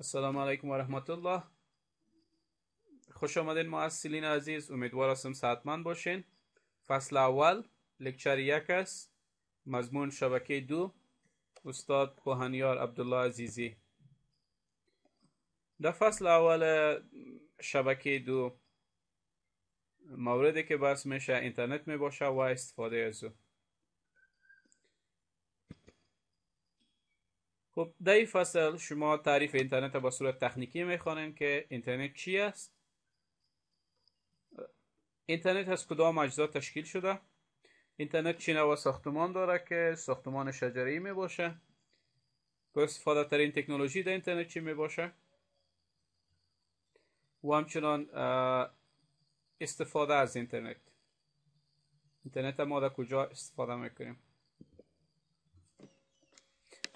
السلام علیکم و رحمت الله خوش آمدین معسلین عزیز. امیدوار هستم صحتمند باشین. فصل اول لکچر یک است. مضمون شبکه دو. استاد پوهنیار عبدالله عزیزی. در فصل اول شبکه دو موردی که بحث میشه اینترنت می باشه و استفاده از او. خب در این فصل شما تعریف اینترنت با صورت تکنیکی می‌خوانیم که اینترنت چی است؟ اینترنت از کدام اجزا تشکیل شده؟ اینترنت چی نوع ساختمان داره که ساختمان شجری می باشه که استفاده ترین تکنولوژی در اینترنت چی می باشه و همچنان استفاده از اینترنت. اینترنت ما در کجا استفاده می‌کنیم؟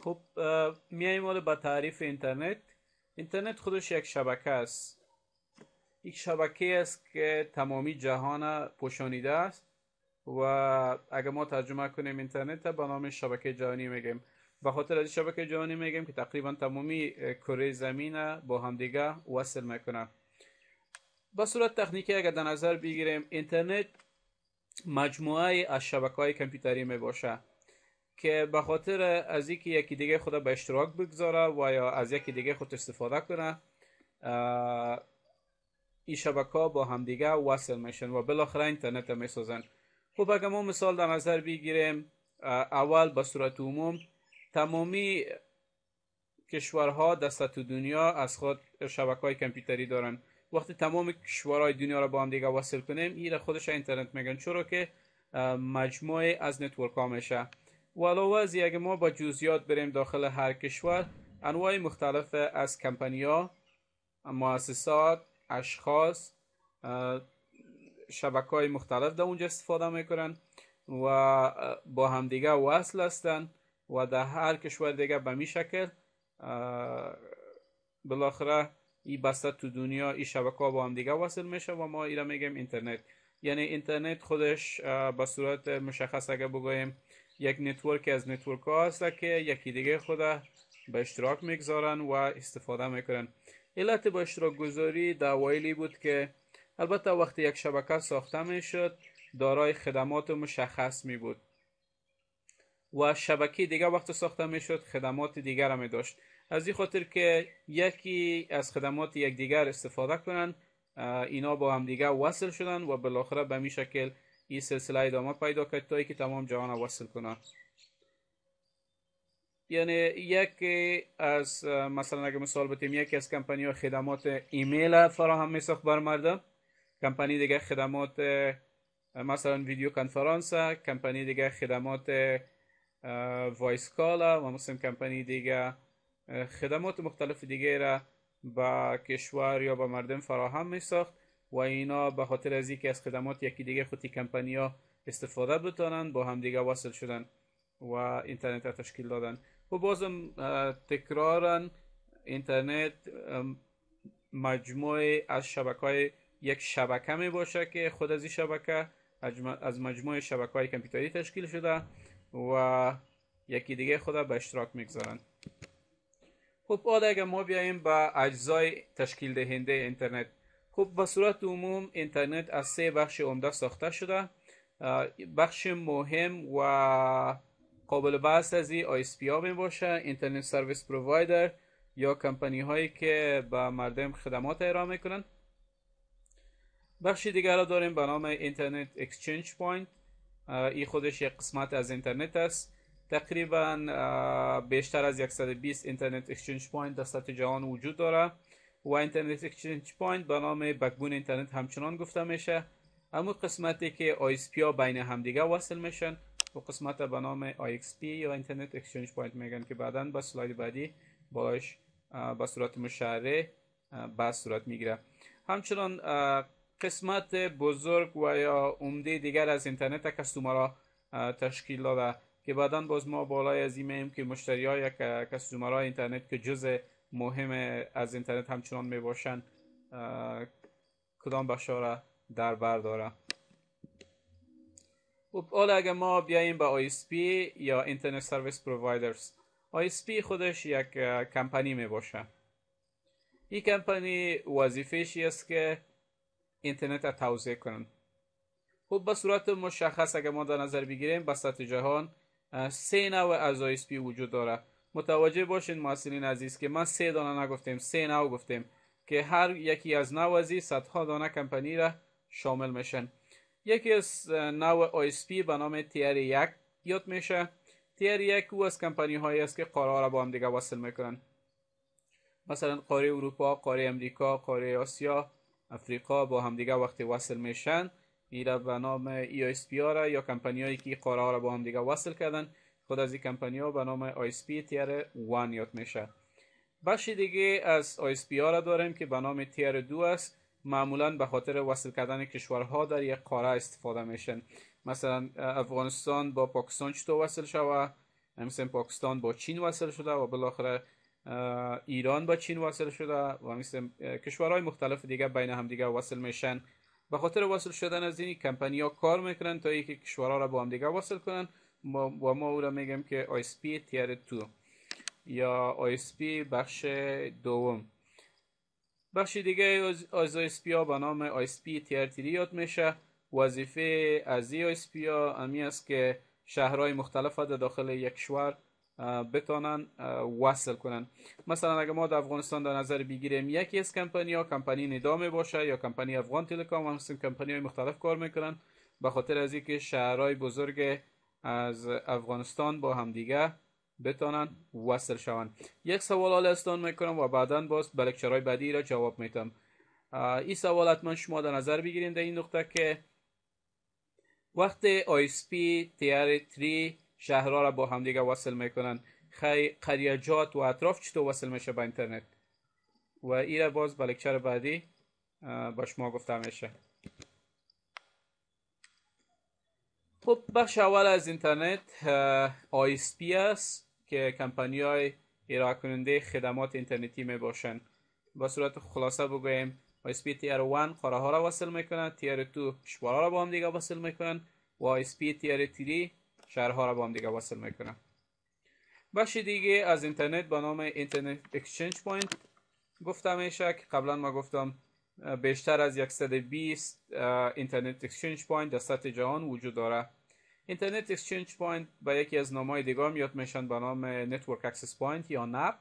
خب میاییم به تعریف اینترنت. اینترنت خودش یک شبکه است. یک شبکه است که تمامی جهان پوشانیده است و اگر ما ترجمه کنیم اینترنت به نام شبکه جهانی میگیم. به خاطر از شبکه جهانی میگیم که تقریبا تمامی کره زمین با همدیگه وصل می‌کنه به صورت تکنیکی اگر در نظر بگیریم اینترنت مجموعه از شبکه های کمپیوتری می باشه که به خاطر از اینکه یکی دیگه خود به اشتراک بگذاره و یا از یکی دیگه خود استفاده کنه این شبکه با همدیگه وصل میشن و بالاخره اینترنت می سازن خب اگر ما مثال در نظر بگیریم اول به صورت عموم تمامی کشورها در سطح دنیا از خود شبکه های کمپیوتری دارن. وقتی تمام کشورهای دنیا را با هم دیگه وصل کنیم این خودش اینترنت میگن. چرا که مجموعه از نتورک ها میشه. و علاوه از اگه ما با جزئیات بریم داخل هر کشور انواع مختلف از کمپانیا مؤسسات اشخاص شبکه های مختلف در اونجا استفاده می‌کنن و با همدیگه وصل هستن و در هر کشور دیگه به می شکل. بالاخره این بسته تو دنیا این شبکه ها با هم دیگه وصل میشه و ما ایرا میگیم اینترنت. یعنی اینترنت خودش به صورت مشخص اگه بگویم یک network از network ها هست که یکی دیگه خود به اشتراک می‌گذارن و استفاده می‌کنن. علت به اشتراک گذاری دوایلی بود که البته وقتی یک شبکه ساخته می‌شد دارای خدمات مشخص می بود و شبکه دیگه وقت ساخته می‌شد خدمات دیگر می داشت از این خاطر که یکی از خدمات یکدیگر استفاده کنن اینا با هم دیگه وصل شدن و بالاخره به می شکل این سلسله ادامه پیدا کرد تا که تمام جهان وصل کنن یعنی یکی از مثلا اگه مثال بتیم یکی از کمپانی ها خدمات ایمیل فراهم می ساخت بر مردم. کمپانی دیگه خدمات مثلا ویدیو کنفرانس کمپانی دیگه خدمات voice call و مثلا کمپانی دیگه خدمات مختلف دیگه را به کشور یا به مردم فراهم می ساخت و اینا به خاطر از اینکه از خدمات یکی دیگه خودی کمپانی ها استفاده بتانند با هم دیگه وصل شدن و اینترنت را تشکیل دادن. و بازم تکرارا اینترنت مجموعه از شبکه های یک شبکه می باشه که خود از این شبکه از مجموعه شبکه های کمپیوتری تشکیل شده و یکی دیگه خود به اشتراک می‌گذارن. خب حالا اگر ما بیاییم به اجزای تشکیل دهنده اینترنت خب به صورت عموم اینترنت از سه بخش عمده ساخته شده. بخش مهم و قابل بحث از این ISP ها می باشه Internet Service Provider یا کمپانی هایی که به مردم خدمات ارائه می‌کنن. بخش دیگر را داریم به نام Internet Exchange Point. این خودش یک قسمت از اینترنت است. تقریبا بیشتر از 120 Internet Exchange Point در سطح جهان وجود داره. و Internet Exchange Point به نام backbone اینترنت همچنان گفته میشه. اما قسمتی که ISP ها بین همدیگه وصل میشن و قسمت به نام IXP یا Internet Exchange Point میگن که بعدا با slide بعدی باش به صورت مشرح بحث صورت می‌گیره. همچنان قسمت بزرگ و یا عمده دیگر از اینترنت کستومرها تشکیل داده که بعدا باز ما بالای از این که مشتری های کستومرهای اینترنت که جز مهم از اینترنت همچنان می باشن کدام بخش را در بر داره؟ خب حالا اگر ما بیاییم به ISP یا اینترنت سرویس پرووایدرز. ISP خودش یک کمپانی می باشه این کمپانی وظیفهشی است که اینترنت را توزیع کنند خب به صورت مشخص اگر ما در نظر بگیریم به سطح جهان سه نوع از ISP وجود داره. متوجه باشین محصلین عزیز که من سه دانه نگفتیم سه نوع گفتیم که هر یکی از نوع ازی صدها دانه کمپانی را شامل میشن. یکی از نوع ISP به نام Tier یک یاد میشه. Tier یک او از کمپانی هایی است که قاره را با هم دیگه وصل می‌کنن. مثلا قاره اروپا قاره امریکا قاره آسیا افریقا با همدیگه وقتی وصل میشن ایره به نام ISP را یا کمپانی هایی که قاره ها را با هم دیگه وصل کردن خود از این کمپانی ها به نام ISP Tier 1 یاد میشه. بخش دیگه از ISP ها را داریم که به نام Tier 2 است. معمولا به خاطر وصل کردن کشورها در یک قاره استفاده میشن. مثلا افغانستان با پاکستان چطور وصل شوه؟ مثلا پاکستان با چین وصل شده و بالاخره ایران با چین وصل شده و مثل کشورهای مختلف دیگه بین هم دیگه وصل میشن. به خاطر وصل شدن از این کمپانی ها کار می‌کنن تا اینکه کشورها را با هم دیگه وصل کنن. و ما او را میگم که ISP Tier 2 یا ISP بخش دوم. بخش دیگه از ISP ها به نام ISP Tier 3 یاد میشه. وظیفه از این ISP ها امی است که شهرهای مختلف در داخل یک کشور بتانن وصل کنن. مثلا اگر ما در افغانستان در نظر بگیریم یکی از کمپانی ها کمپانی ندامه باشه یا کمپانی افغان تلکام هم کمپانی های مختلف کار می‌کنن. به خاطر از اینکه شهرهای بزرگ از افغانستان با همدیگه بتانن وصل شوند. یک سوال حال استان می‌کنم و بعدا باز به های بعدی را جواب میتم این سوال حتما شما در نظر بگیریم در این نقطه که وقتی ISP Tier 3 شهرها را با همدیگه وصل می‌کنن قریجات و اطراف چطور وصل میشه به اینترنت؟ و این باز به lecture بعدی با شما گفته میشه. خب بخش اول از اینترنت ISP است که کمپانی های ارائه کننده خدمات اینترنتی می باشن. با صورت خلاصه بگویم پی تیر 1 قاره ها را وصل می‌کنن Tier 2 کشورها را با هم دیگه وصل می‌کنن و ISP Tier 3 شهرها را با هم دیگه وصل می‌کنه بخش دیگه از اینترنت با نام Internet Exchange Point گفته میشه که قبلا ما گفتم بیشتر از 120 Internet Exchange Point در سطح جهان وجود داره. Internet Exchange Point با یکی از نامهای دیگه میاد میشن به نام Network Access Point یا NAP.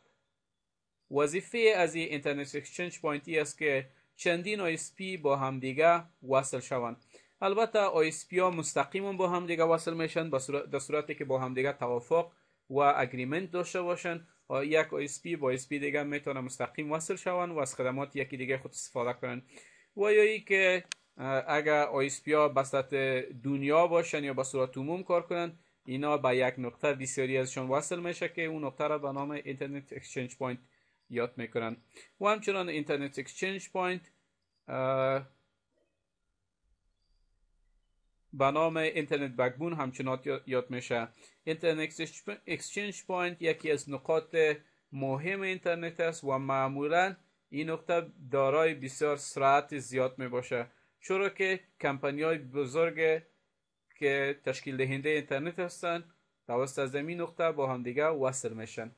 وظیفه از این Internet Exchange Point است که چندین ISP با همدیگه وصل شوند. البته ISP ها مستقیما با هم دیگه وصل میشن در صورتی که با هم دیگه توافق و agreement داشته باشن. یک ISP با ISP دیگه می‌تونه مستقیم وصل شون و از خدمات یکی دیگه خود استفاده کنن. و یا ای که اگر ISP ها به دنیا باشن یا به صورت عموم کار کنن اینا به یک نقطه بسیاری ازشون وصل میشه که اون نقطه را به نام Internet Exchange Point یاد می‌کنن. و همچنان Internet Exchange Point به نام Internet backbone همچنان یاد میشه. Internet Exchange Point یکی از نقاط مهم اینترنت است و معمولا این نقطه دارای بسیار سرعت زیاد می باشه چرا که کمپانی های بزرگ که تشکیل دهنده اینترنت هستند توسط از این نقطه با همدیگه وصل میشن.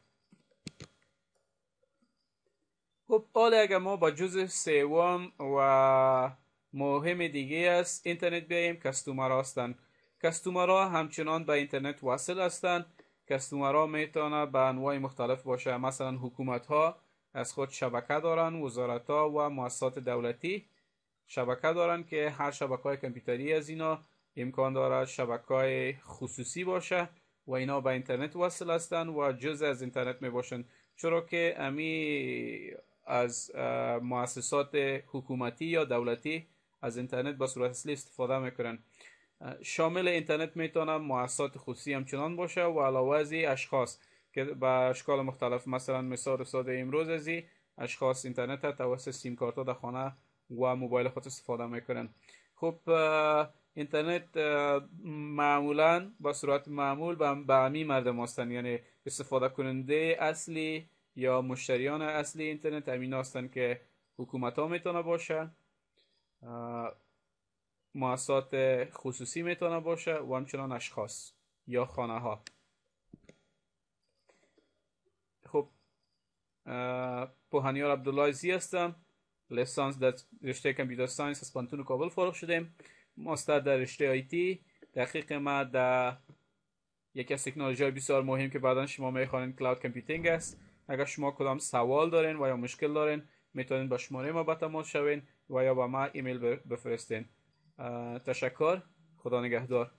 خب حالا اگر ما با جزء سوم و مهم دیگه است. اینترنت بیاییم. کستومر هستند کستومرها همچنان به اینترنت وصل هستند کستومرها می‌تونه به انواع مختلف باشه. مثلا حکومت ها از خود شبکه دارن وزارت ها و مؤسسات دولتی شبکه دارن که هر شبکه های کمپیوتری از اینا امکان داره شبکه های خصوصی باشه و اینا به اینترنت وصل هستند و جز از اینترنت می باشن چرا که امی از مؤسسات حکومتی یا دولتی از اینترنت به صورت اصلی استفاده می‌کنن. شامل اینترنت می‌تونه مؤسسات خصوصی همچنان باشه و علاوه از اشخاص که به اشکال مختلف مثلا مثال ساده امروز از اشخاص اینترنت توسط سیم کارت در خانه و موبایل خود استفاده می‌کنن. خب اینترنت معمولا با صورت معمول به امی مردم هستن یعنی استفاده کننده اصلی یا مشتریان اصلی اینترنت امین هستن که حکومت ها می‌تونه باشه. مؤسسات خصوصی می‌تونه باشه و همچنان اشخاص یا خانه ها خب پوهنیار عبدالله زی هستم. لیسانس در رشته Computer Science از پوهنتون کابل فارغ شدیم. master در رشته IT تحقیق ما در یکی از تکنولوژی های بسیار مهم که بعدا شما می‌خوانین cloud computing است. اگر شما کدام سوال دارین و یا مشکل دارین می‌تونین با شماره ما به تماس شوین. و یا با ما ایمیل بفرستین. تشکر. خدا نگهدار.